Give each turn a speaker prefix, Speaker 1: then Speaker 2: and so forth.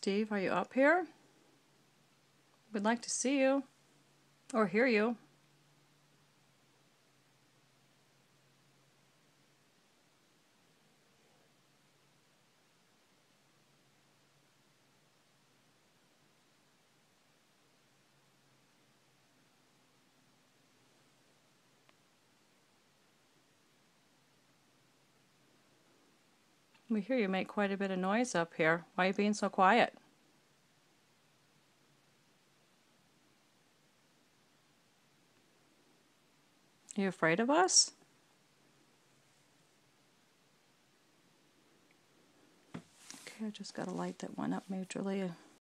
Speaker 1: Steve, are you up here? We'd like to see you or hear you. We hear you make quite a bit of noise up here. Why are you being so quiet? Are you afraid of us? Okay, I just got a light that went up majorly.